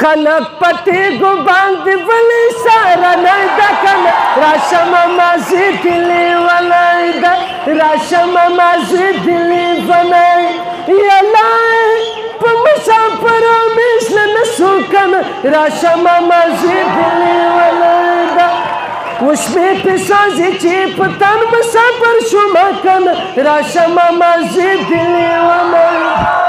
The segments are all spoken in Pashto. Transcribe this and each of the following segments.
کله پتی ګو باندې بل سره نه د کله راشم مازی کلی ولای د راشم مازی کلی ولای یلای په مسافر مثل نسو کن راشم مازی کلی ولای د وشمه په سازي چې په تن مسافر شوم کن راشم مازی کلی ولای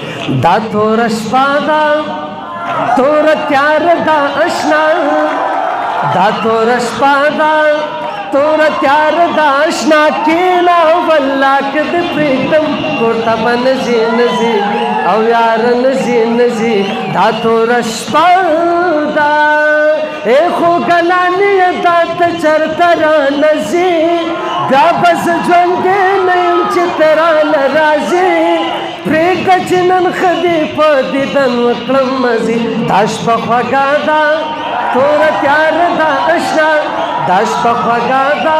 دا تور شپا دا تور تیار دا اشنا دا تور شپا دا تور تیار دا اشنا کینا والله کد پریتم کوټه بن زین زی او یار نزین زی دا تور شپا دا اے خو گلانی دا ته چرته را نزی دا بس ژوند نه چې ترانه راځي پرېږده چې نن ښه دې په دیدن وکړم مزي دا شپه خوږه ده توره تیاره ده اشنا دا شپه خوږه ده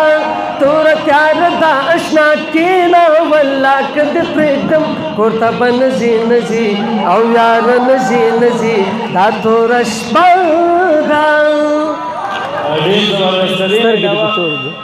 توره تیاره ده اشنا کېنه والله که دې پرېږدم کور ته به نه ځي نه ځي او یاره نه ځي نه ځي دا توره شپه ده ډېر زبردست دی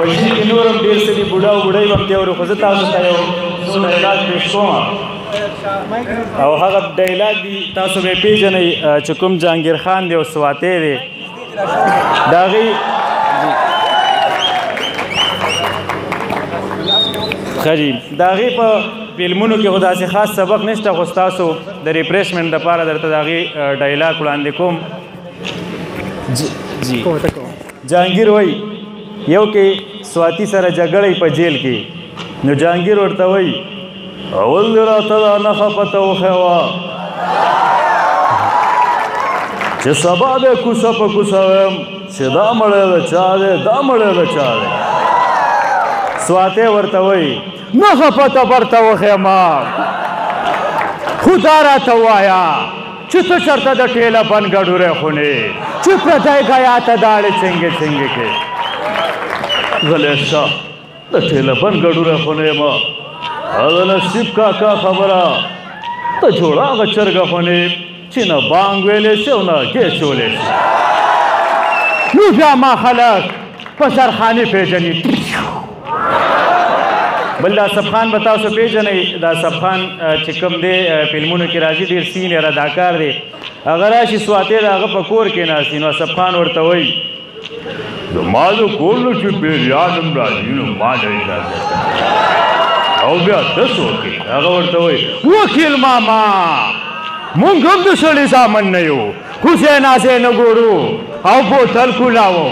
بشیر کې نور هم ډېر څه دي بوډا او بوډۍ به هم دی اورو خو زه تاسو ته یو څو ډایلاګ پېښ کوم او هغه ډایلاګ دي تاسو به یې پېژنئ چې کوم جهانګیر خان دی او سواتې دی داغي خجی داغي په فلمونو کې خدا سي خاص سبق نشته خو تاسو د ریفریشمنت لپاره درته داغي ډایلاګ وړاندې کوم جی جی جهانگیر وای یو کې سواتی سره جګړې په جیل کې نو جهانگیر ورته وای اول دې راته دا نښه پته وښیوه چې سبا به کوسه په کوسه ویم چې دا مړی د چا دی دا مړی د چا دی سواته ورته وایي نښه پته پرته وښیمه خو دا راته وایه چې څه چرته د ټېله بن ګډوری خونې چې پردی ګیا ته داړې څنګه څنګه کې زلیشا ته شیلبن ګډوره خو نه یم هغه نصیب کاکا خبره ته جوړه هغه چرګه خو نه چې نه بانګ ویلی شي او نه ګې چولی شي نو بیا ما خلک په سرخاني پېژني بل دا سبخان به تاسو پیژنئ دا سبخان چې کوم دی فلمونو کې راځي ډېر سینیر اداکار دی هغه راشي سواتې د هغه په کور کې ناستي نو سبخان ورته وایي نو ما د کور نه چې پیریان هم راځي نو ما له اجازه او بیا د څوکې هغه ورته وایي وکیل ماما مونږ هم د سړي زامن نه یو خو جنازې نه ګورو او بوتل کولاوو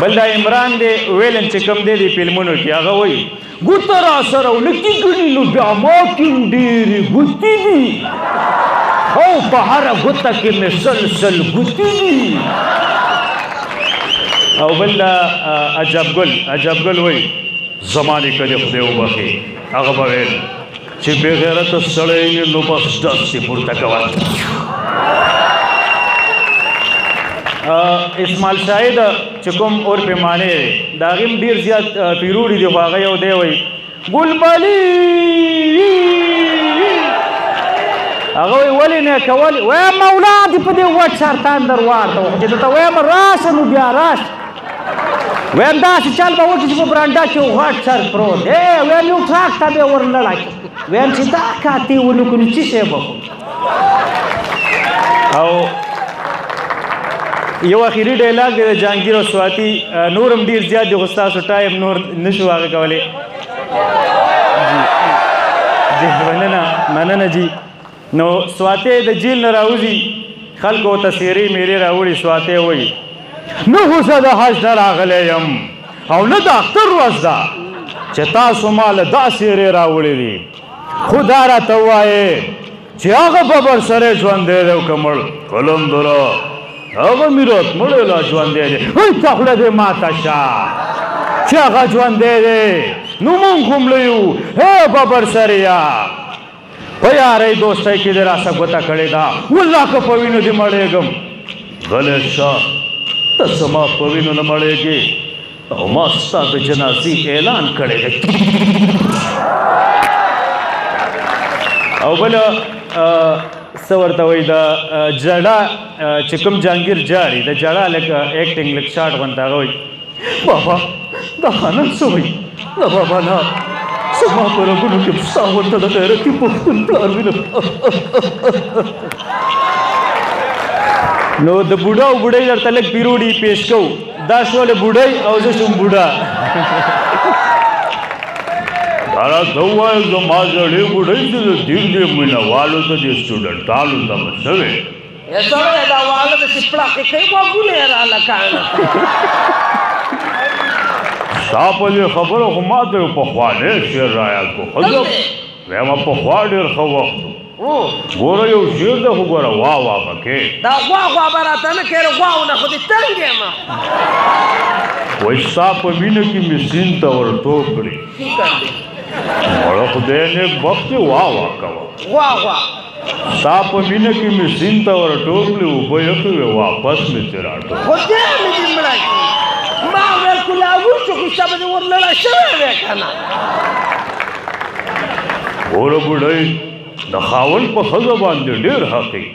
بل دا عمران دی ویلن چې کوم دی دی فلمونو کې هغه وایي ګوته راسره ونکړي ګني نو بیا ما کې هم ډېرې ګوتې دي او په هره ګوته کې مې سل سل ګوتې دي او بل دا عجب ګل عجب ګل وایي زمانې کلي خدای وبخښي هغه به ویل چې بې غیرته سړی یې نو بس ډز دې پورته کوه اسماعیل شاهد چې کوم اور په معنی دی دا غیم ډیر زیات پیروړي دی هغه یو دی وای ګل بالی هغه ولی نه کول وای مولا دې په دې وټ سرتان درواته چې ته وای راشه نو بیا راشه وې دا چې چل به وکړي چې په برانډا کې غټ سر پروت دی وې نو ټراک ته به ورلړا کې وې چې دا کاتې ونه کوم چې څه به او یو اخیری ډایلاګ دی جانگیر او سواتی نورم ډیر زیات دی غوستا سو ټایم نور نشو هغه کولای جی جی مننه مننه جی نو سواته د جیل نه راوځي خلکو ته سیری میری راوړي سواته وای نو خو زه د حج نه راغلی یم او نه د اختر ورځ ده چې تاسو ما له دا سیری راوړي دي خو دا راته وایې چې هغه به بر سره ژوندی دی او که مړ کلم درو هغه میرات مړ لا ژوندی دی وای ته خوله دې ماته شه چې هغه ژوندی دی نو مونږ هم لوی یو هه ببر سریا په یارې دوستۍ کې دې راسه ګوته کړې ده والله که په وینو دې مړېږم غلی شه ته زما په وینو نه مړېږې او ما ستا د جنازې اعلان کړی دی او بل څه ورته وایي د جړا چې کوم جهانګیر جاړي د جړا لکه اکټینګ لکه شاټ غونته هغه وایي بابا دا خانم څه وایي نه بابا نه زما په رګونو کې ستا ورته د غیرتي پښتون پلار وینم نو د بوډا او بوډۍ درته لږ پیروډي پیش کوو دا شول بوډۍ او زه شوم بوډا هغه ته ووایه زما زړې بوډۍ چې د دیر دې مینهوالو ته دې سټوډنټانو ته به څه وې اے سړی دا واله د سپړه کې کوي غوونه را لکانه صاحب دې خبره خو ما ته په خوانه شعر را یاد کو خزم وې ما په خوا ډېر خو وخت ګوره یو شعر ده خو ګوره وا وا پکې دا وا وا به راته نه کېره واونه خو دې تنګ یم وایي ستا په مینه کې مې سین ته ورتو کړي مړه خدای نیک بخت وا وا کوه وا وا ستا په مینه کې مې سین ته ور ټوکلې اوبه یخې وې واپس مې ترې راټول خو بیا مې دې مړه کړي ما ویل که لا وچو خو ستا به دې ورلړه شوی وی که نه وره بوډۍ د خاوند په ښځه باندې ډېر حق یې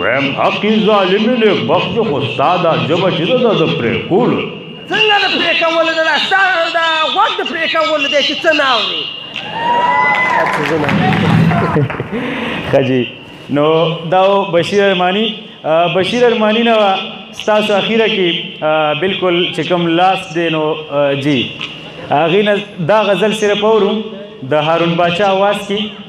ویم حق یې ظالمې نیکبخت خو ستا دا ژبه چې ده دا د پرېکولو څنګه د پرې کولو ده دا ستا د غوږ د پرې کولو دی چې څه نه اورې ښه جي نو دا بشیر ارمانی بشیر ارمانی نه ستاسو اخیره کې بالکل چې کوم لاس دی نو جی هغه دا غزل صرف اورم د هارون باچا आवाज کې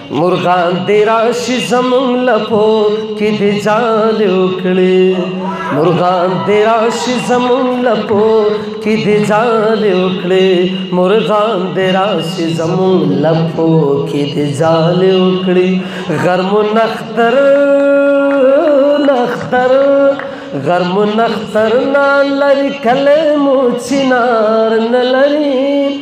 مرغان دی راشي زمون لپو کې دی ځان وکړي مرغان دی راشي زمون لپو کې دی ځان وکړي مرغان دی راشي زمون لپو کې دی ځان وکړي غرم نختر نختر غرم نختر نه لري کله مو چنار نه لري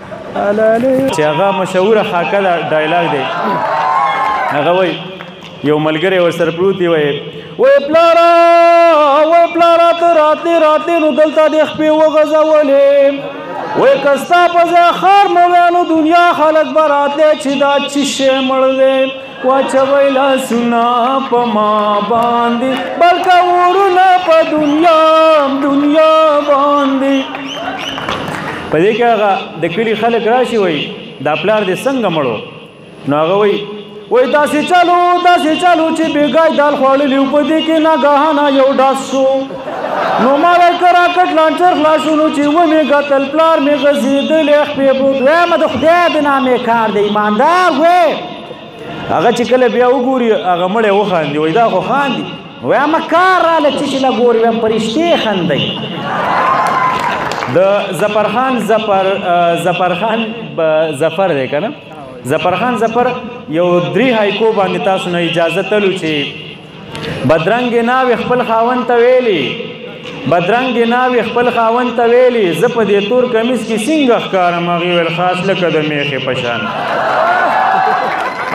چې هغه مشهور خاکه دا ډایلاګ دی هغه وای یو ملګری ورسره پروت دی وای وای پلارا وای پلارا ته راتلې راتلې نو دلته د خپې وغځولې وای کستا په ځای خار مړانو دنیا خلک به راتلې چې دا چې شی مړ دی واچوي لاسونه په ما باندې بلکه ورونه په دنیا دنیا باندې په دې کې هغه د کلی خلک راشي وای دا پلار دې څنګه مړو نو هغه وای وای داسې چالو داسې چالو چې بیګای دال خوړلې او په دې کې ناګهانه یو ډاس شو نو ما د کراکټ لانچر خلاصونو چې و مې قتل پلار مې غزیدلې خپې بوت وې مده خدای دې نامې کار دی ایماندار وې هغه چې کله بیا وګوري هغه مړې وخاندي وای دا خو خاندي وای ما کار را لچې چې لا ګوري وای پرشته خاندي د زفرخان زفر زفرخان زفر دی کنه زفرخان زفر یو درې هایکو باندې تاسو نه اجازه تلو چې بدرنګ ناوې خپل خاون ته ویلي بدرنګ ناوې خپل خاون ته ویلي زه په دې تور کمیس کې څنګه ښکارم هغې ویل خاص لکه د میخې په شان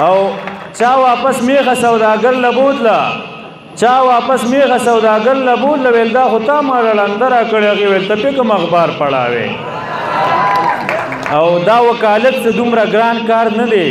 او چا واپس میخه سوداګر له بوتله چا واپس میخه سوداګر له بوتله ویل دا خو تا ما ړنده را کړې هغې ویل ته پې کوم اخبار پړاوې او دا وکالت څه دومره ګران کار نه دی